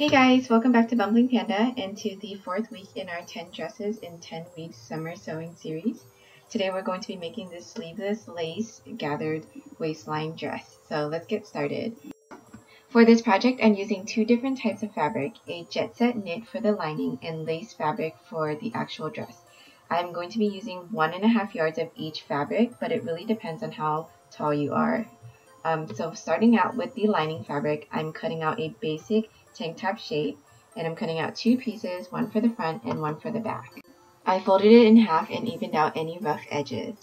Hey guys, welcome back to Bumbling Panda and to the fourth week in our 10 dresses in 10 weeks summer sewing series. Today we're going to be making this sleeveless lace gathered waistline dress. So let's get started. For this project I'm using two different types of fabric, a jet set knit for the lining and lace fabric for the actual dress. I'm going to be using one and a half yards of each fabric, but it really depends on how tall you are. Um, so starting out with the lining fabric, I'm cutting out a basic tank top shape and I'm cutting out two pieces, one for the front and one for the back. I folded it in half and evened out any rough edges.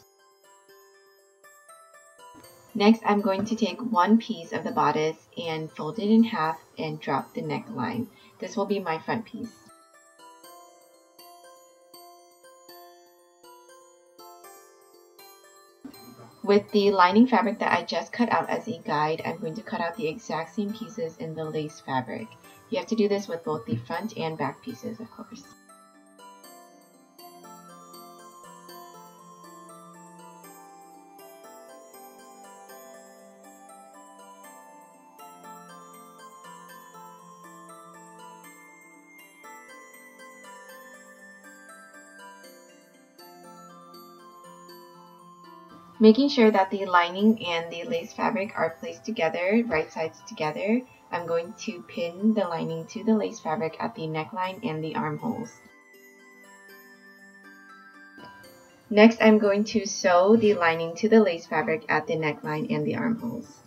Next, I'm going to take one piece of the bodice and fold it in half and drop the neckline. This will be my front piece. With the lining fabric that I just cut out as a guide, I'm going to cut out the exact same pieces in the lace fabric. You have to do this with both the front and back pieces, of course. Making sure that the lining and the lace fabric are placed together, right sides together, I'm going to pin the lining to the lace fabric at the neckline and the armholes. Next, I'm going to sew the lining to the lace fabric at the neckline and the armholes.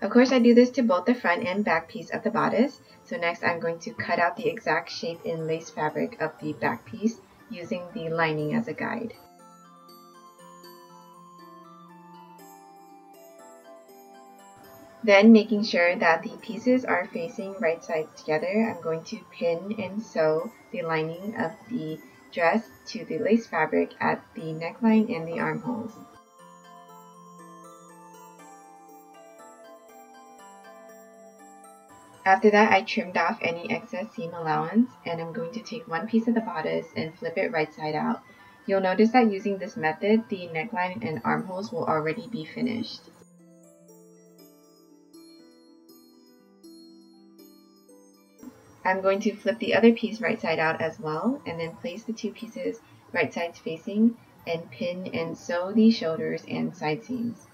Of course, I do this to both the front and back piece of the bodice. So next, I'm going to cut out the exact shape in lace fabric of the back piece using the lining as a guide. Then making sure that the pieces are facing right sides together, I'm going to pin and sew the lining of the dress to the lace fabric at the neckline and the armholes. After that, I trimmed off any excess seam allowance and I'm going to take one piece of the bodice and flip it right side out. You'll notice that using this method, the neckline and armholes will already be finished. I'm going to flip the other piece right side out as well and then place the two pieces right sides facing and pin and sew the shoulders and side seams.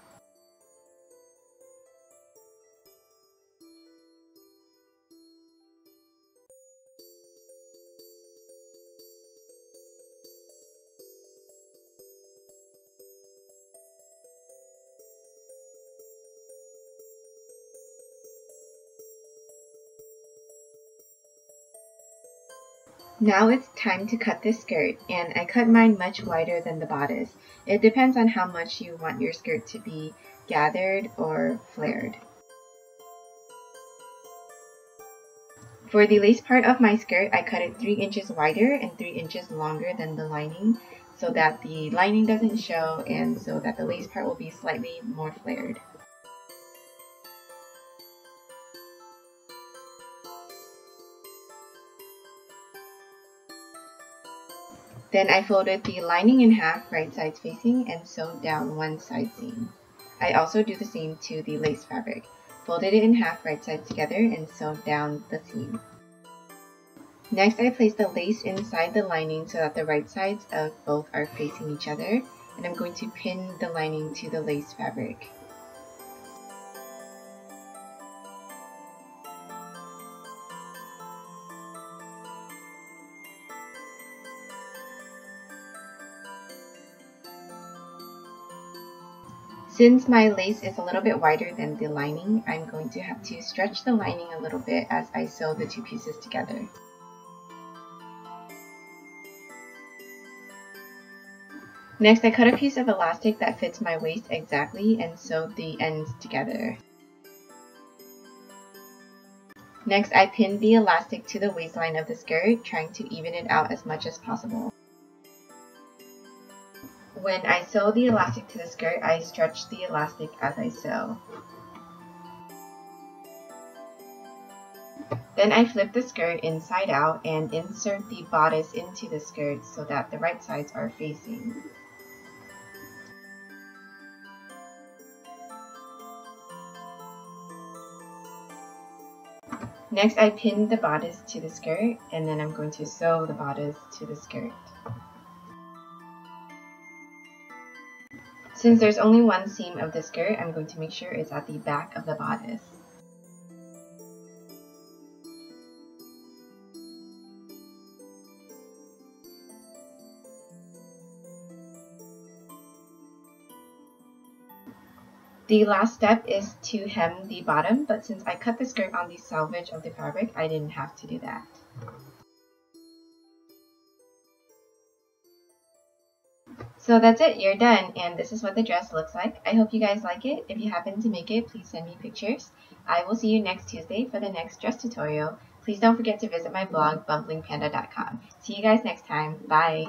Now it's time to cut the skirt, and I cut mine much wider than the bodice. It depends on how much you want your skirt to be gathered or flared. For the lace part of my skirt, I cut it 3 inches wider and 3 inches longer than the lining so that the lining doesn't show and so that the lace part will be slightly more flared. Then I folded the lining in half right sides facing and sewed down one side seam. I also do the same to the lace fabric. Folded it in half right sides together and sewed down the seam. Next I place the lace inside the lining so that the right sides of both are facing each other and I'm going to pin the lining to the lace fabric. Since my lace is a little bit wider than the lining, I'm going to have to stretch the lining a little bit as I sew the two pieces together. Next, I cut a piece of elastic that fits my waist exactly and sewed the ends together. Next, I pinned the elastic to the waistline of the skirt, trying to even it out as much as possible. When I sew the elastic to the skirt, I stretch the elastic as I sew. Then I flip the skirt inside out and insert the bodice into the skirt so that the right sides are facing. Next, I pin the bodice to the skirt, and then I'm going to sew the bodice to the skirt. Since there's only one seam of the skirt, I'm going to make sure it's at the back of the bodice. The last step is to hem the bottom, but since I cut the skirt on the selvage of the fabric, I didn't have to do that. So that's it, you're done, and this is what the dress looks like. I hope you guys like it. If you happen to make it, please send me pictures. I will see you next Tuesday for the next dress tutorial. Please don't forget to visit my blog, bumblingpanda.com. See you guys next time. Bye!